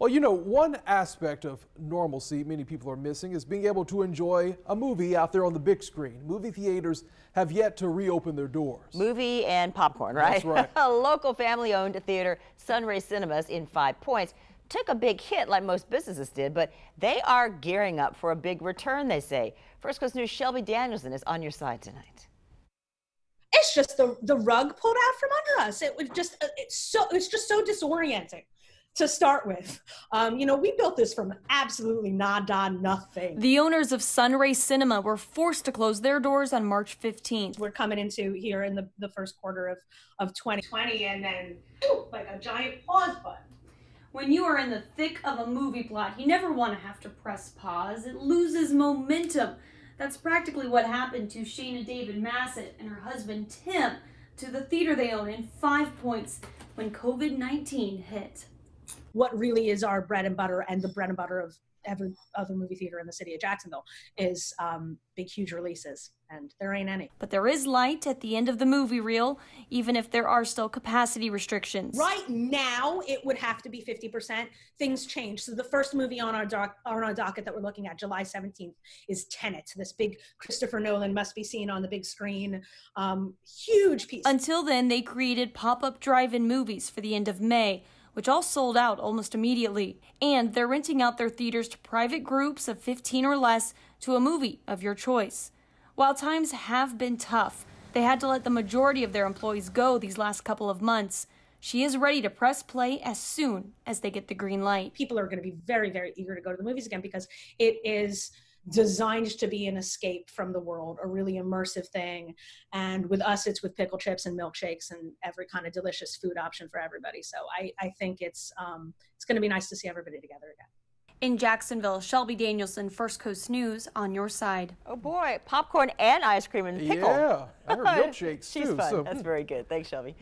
Well, you know, one aspect of normalcy many people are missing is being able to enjoy a movie out there on the big screen. Movie theaters have yet to reopen their doors. Movie and popcorn, right? That's right. a local family owned theater, Sun-Ray Cinemas in Five Points, took a big hit like most businesses did, but they are gearing up for a big return, they say. First Coast News' Shelby Danielson is on your side tonight it's just the the rug pulled out from under us. It was just uh, it's so it's just so disorienting to start with. Um, you know, we built this from absolutely nada nothing. The owners of Sun-Ray Cinema were forced to close their doors on March 15th. We're coming into here in the, the first quarter of, of 2020 and then whew, like a giant pause button. When you are in the thick of a movie plot, you never want to have to press pause. It loses momentum. That's practically what happened to Shana David Massett and her husband Tim to the theater they own in Five Points when COVID 19 hit what really is our bread and butter and the bread and butter of every other movie theater in the city of Jacksonville is um, big, huge releases, and there ain't any. But there is light at the end of the movie reel, even if there are still capacity restrictions. Right now, it would have to be 50%. Things change. So the first movie on our, doc, on our docket that we're looking at, July 17th, is Tenet, this big Christopher Nolan must be seen on the big screen. Um, huge piece. Until then, they created pop-up drive-in movies for the end of May which all sold out almost immediately. And they're renting out their theaters to private groups of 15 or less to a movie of your choice. While times have been tough, they had to let the majority of their employees go these last couple of months. She is ready to press play as soon as they get the green light. People are going to be very, very eager to go to the movies again because it is designed to be an escape from the world, a really immersive thing. And with us, it's with pickle chips and milkshakes and every kind of delicious food option for everybody. So I, I think it's um, it's going to be nice to see everybody together again. In Jacksonville, Shelby Danielson, First Coast News, on your side. Oh boy, popcorn and ice cream and pickle. Yeah, I heard milkshakes She's too. Fun. So. That's very good. Thanks, Shelby.